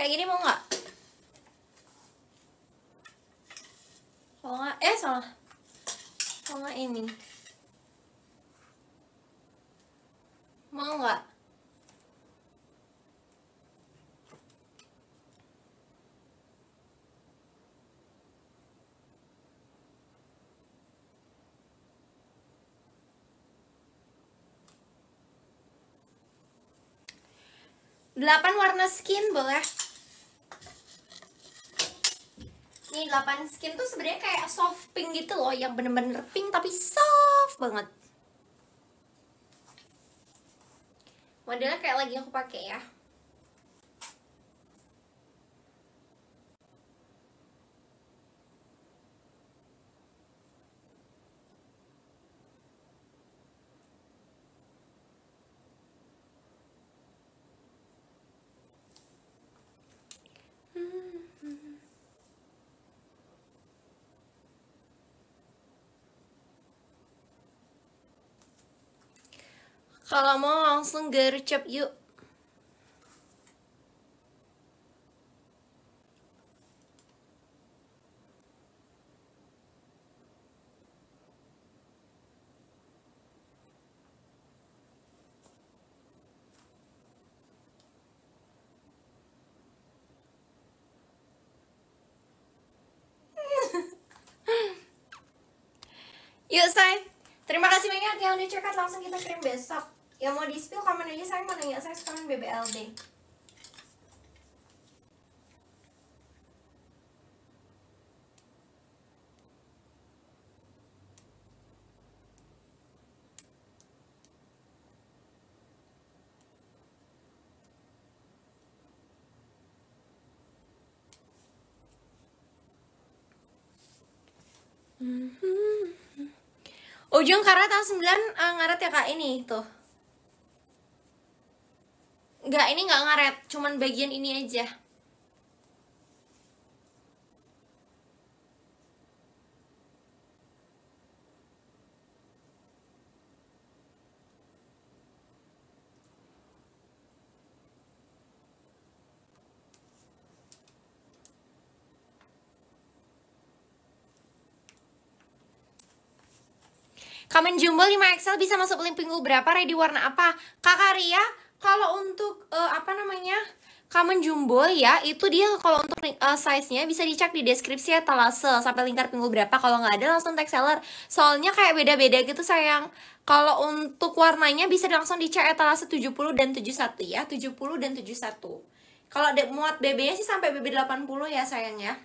Kayak gini mau nggak? Kalau nggak, eh salah. Kalau nggak ini. Mau nggak? Delapan warna skin boleh. Nih delapan skin tuh sebenarnya kayak soft pink gitu loh, yang bener-bener pink tapi soft banget. Modelnya kayak lagi aku pakai ya. Kalau mau langsung gercep yuk. Yuk say, terima kasih banyak yang udah cekat langsung kita kirim besok. Yang mau di spill komen aja saya mau nanya saya sekarang BBLD. Ujung karat tanggal 9 uh, ngaret ya kak ini tuh. Enggak, ini nggak ngaret, cuman bagian ini aja. Kamen Jumbo 5XL bisa masuk link berapa? Ready warna apa? Kakak Ria, kalau untuk uh, apa namanya? Kamen Jumbo ya, itu dia kalau untuk uh, size-nya bisa dicek di deskripsi ya talase sampai lingkar pinggul berapa. Kalau nggak ada langsung tag seller. Soalnya kayak beda-beda gitu sayang. Kalau untuk warnanya bisa langsung dicek etalase 70 dan 71 ya, 70 dan 71. Kalau muat BB-nya sih sampai BB 80 ya sayang ya.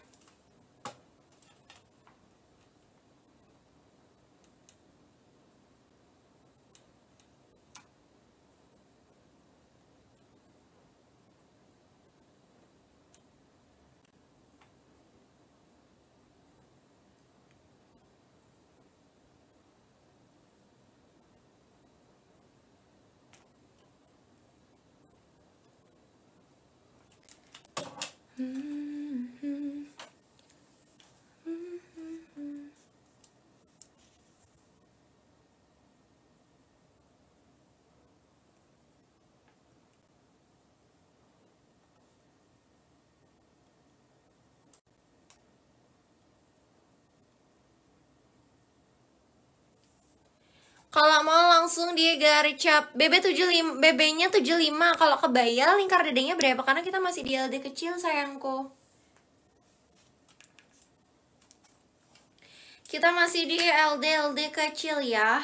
Mm -hmm. Kalau mau langsung di garicap BB 75 BB-nya 75 kalau kebaya lingkar dadanya berapa? Karena kita masih di LD kecil sayangku. Kita masih di LD LD kecil ya.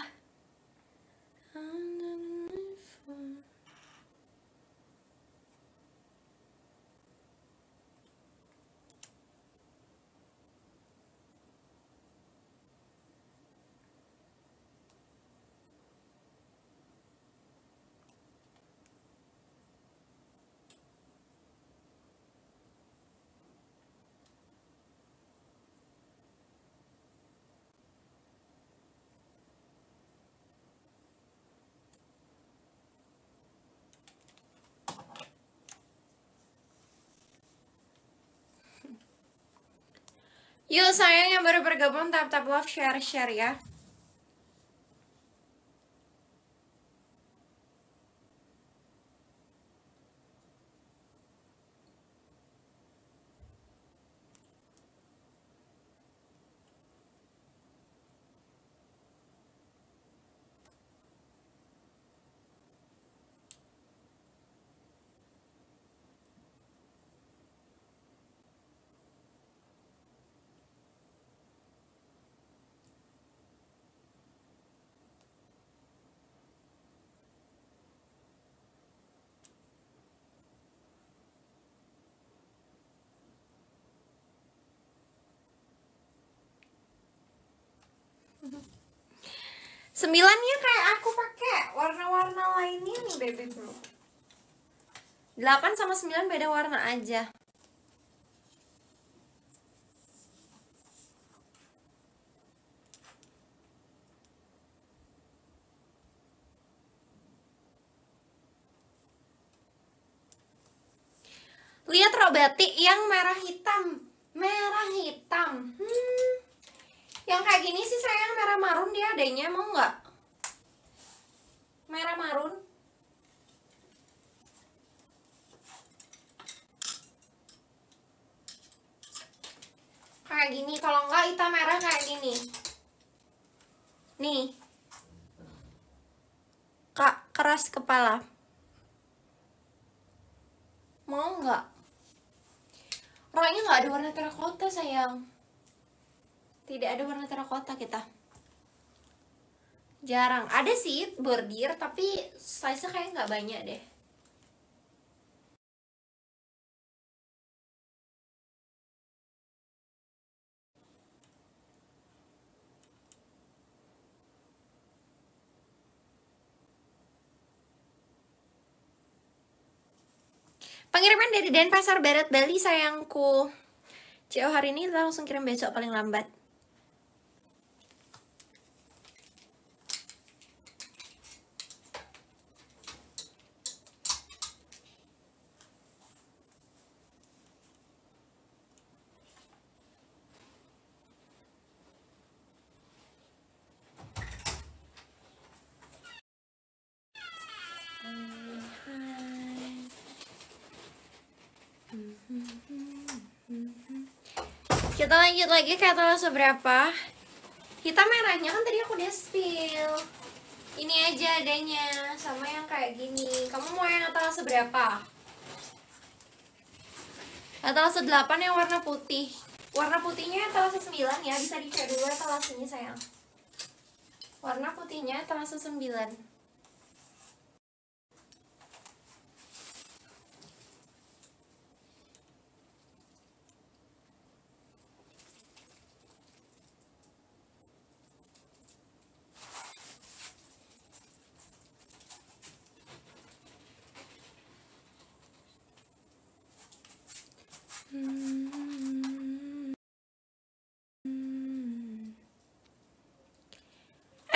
Yuk sayang yang baru bergabung tap-tap love share-share ya Sembilannya kayak aku pakai warna-warna lainnya nih baby blue. Delapan sama sembilan beda warna aja. Lihat Robati yang merah hitam. Merah hitam. Hmm. Yang kayak gini sih sayang merah marun dia adanya mau nggak? Merah marun. Kayak gini, kalau nggak hitam merah kayak gini. Nih. Kak, keras kepala. Mau nggak? Roknya nggak ada warna terakota sayang. Tidak ada warna terakota kita. Jarang. Ada sih bordir tapi size-nya kayak nggak banyak deh. Pengiriman dari Denpasar Barat Bali sayangku. CO hari ini langsung kirim besok paling lambat. Kita lanjut lagi ke etalase berapa Hitam merahnya kan tadi aku udah spill. Ini aja adanya Sama yang kayak gini. Kamu mau yang etalase berapa? Etalase 8 yang warna putih. Warna putihnya etalase 9 ya Bisa dicek dulu etalasenya sayang. Warna putihnya etalase 9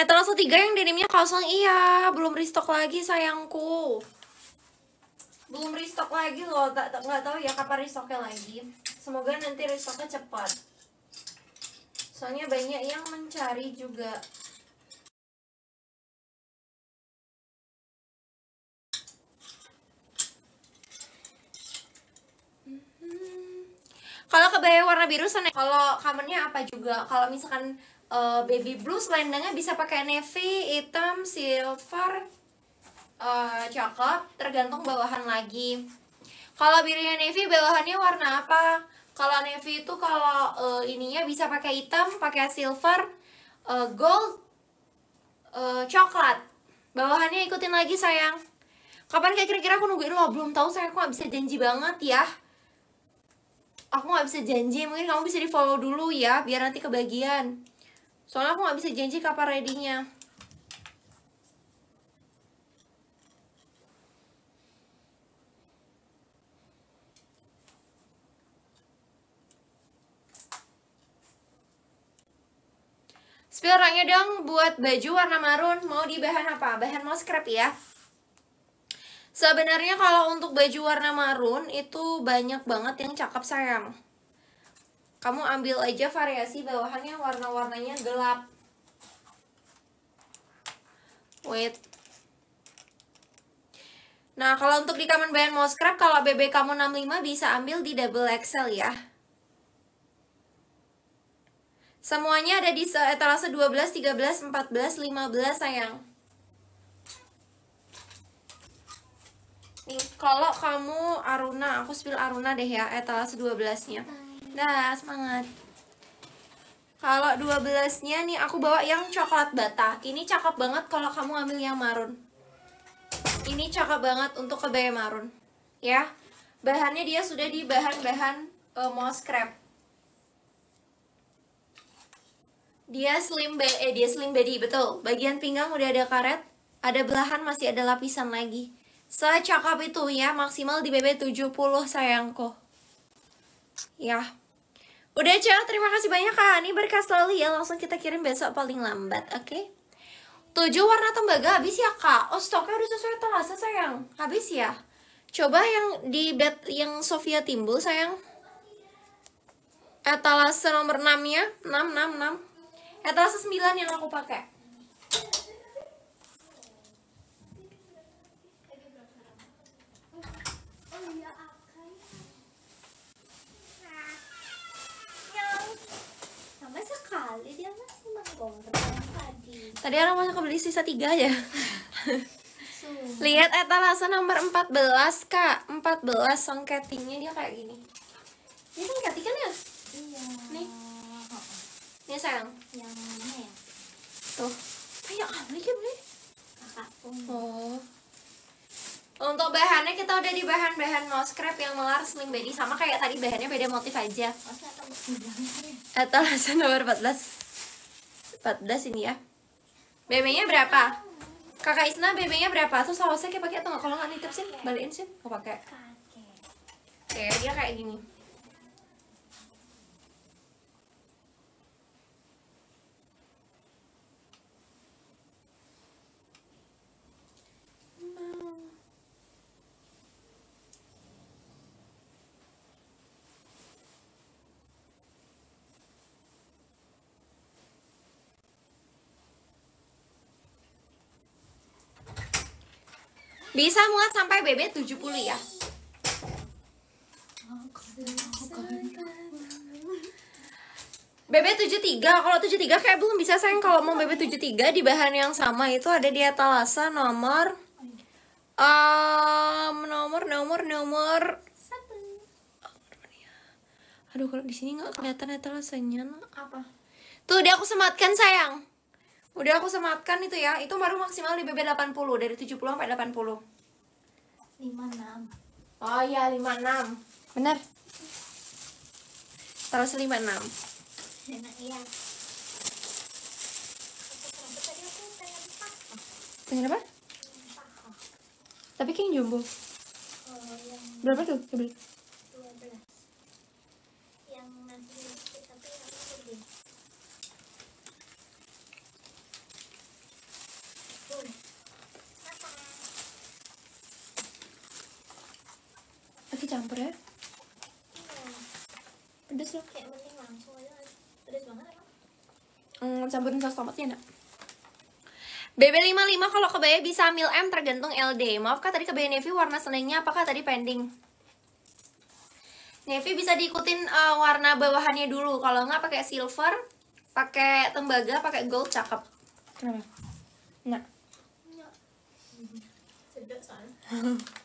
Etalase 3 yang denimnya kosong iya, belum restock lagi sayangku. Belum restock lagi loh, tak nggak tahu ya kapan restocknya lagi. Semoga nanti restocknya cepat. Soalnya banyak yang mencari juga. Kalau kebaya warna biru sana kalau kamarnya apa juga? Kalau misalkan uh, baby blue selendangnya bisa pakai navy, hitam, silver, uh, cakep, tergantung bawahan lagi. Kalau birunya navy bawahannya warna apa? Kalau navy itu kalau uh, ininya bisa pakai hitam, pakai silver, uh, gold, uh, coklat. Bawahannya ikutin lagi sayang. Kapan kira-kira aku nungguin lo? Belum tahu saya aku gak bisa janji banget ya aku nggak bisa janji mungkin kamu bisa di follow dulu ya biar nanti kebagian soalnya aku nggak bisa janji kapan readynya Spill orangnya dong buat baju warna marun Mau di bahan apa? Bahan mau scrap ya Sebenarnya kalau untuk baju warna marun itu banyak banget yang cakep sayang. Kamu ambil aja variasi bawahannya warna-warnanya gelap. Wait. Nah, kalau untuk di Kamen Bayan mau scrap, kalau BB kamu 65 bisa ambil di double XL ya. Semuanya ada di etalase 12, 13, 14, 15 sayang. Nih, kalau kamu Aruna, aku spill Aruna deh ya, etalase 12-nya. Dah, semangat. Kalau 12-nya nih aku bawa yang coklat bata. Ini cakep banget kalau kamu ambil yang marun. Ini cakep banget untuk kebaya marun. Ya. Bahannya dia sudah di bahan-bahan uh, moss crepe. Dia slim be eh dia slim body betul. Bagian pinggang udah ada karet, ada belahan masih ada lapisan lagi. Secakap itu ya, maksimal di BB 70 sayangku. Ya. Udah cek, terima kasih banyak Kak Ini berkas selalu ya, langsung kita kirim besok paling lambat, oke? Okay? Tujuh warna tembaga habis ya kak? Oh stoknya udah sesuai etalase sayang, habis ya? Coba yang di bed yang Sofia timbul sayang Etalase nomor 6 ya 6, 6, 6 Etalase 9 yang aku pakai sekali dia masih menggoreng tadi. Tadi orang masuk beli sisa tiga aja. Lihat etalase nomor 14 kak. 14 songketingnya dia kayak gini. Ini songketing kan ya? iya. Nih. Nih sayang. Yang mana ya? Tuh. Kayak aneh ya beli kakak Oh untuk bahannya kita udah di bahan-bahan mouse scrap yang melar sling body sama kayak tadi bahannya beda motif aja. atau Etalase nomor 14 14 ini ya BB-nya berapa? Kakak Isna BB-nya berapa? Tuh sausnya kayak pakai atau nggak? Kalau nggak nitip sih, balikin sih Mau pakai Oke, dia kayak gini Bisa muat sampai BB 70 ya. BB 73 kalau 73 kayak belum bisa sayang. Kalau mau BB 73 di bahan yang sama itu ada di etalase nomor um, nomor nomor nomor. Aduh kalau di sini nggak kelihatan etalasenya apa? Tuh udah aku sematkan sayang udah aku sematkan itu ya. Itu baru maksimal di BB 80 dari 70 sampai 80 lima enam. Oh iya 56 bener. Terus 56 enak ya aku pengen apa? tapi kayak yang jumbo. Oh yang berapa tuh? Beli. dua belas. Yang nanti tapi aku beli Tuh. Apa? Lagi campur ya? Iya. pedes loh kayak mending langsung aja. Pedas banget emang. Hmm, campurin saus tomatnya enggak BB55 kalau kebaya bisa mil M tergantung LD Maaf kak tadi kebaya navy warna senengnya apakah tadi pending? Navy bisa diikutin eh, warna bawahannya dulu. Kalau nggak pakai silver pakai tembaga, pakai gold cakep. Kenapa? Nah Enggak. sedap soalnya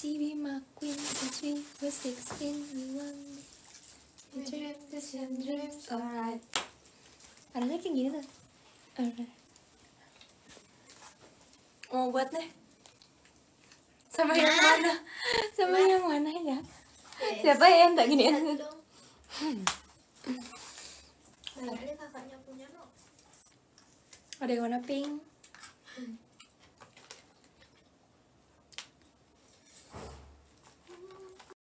See we my queen, cause we were 16, we won We dreamed the same dreams, alright. Harusnya kayak gini tuh Alright. Mau buat deh Sama yang mana? Sama yang mana ya? Siapa ya yang tak gini ya? dong Nah, ini kakaknya punya no Ada yang warna pink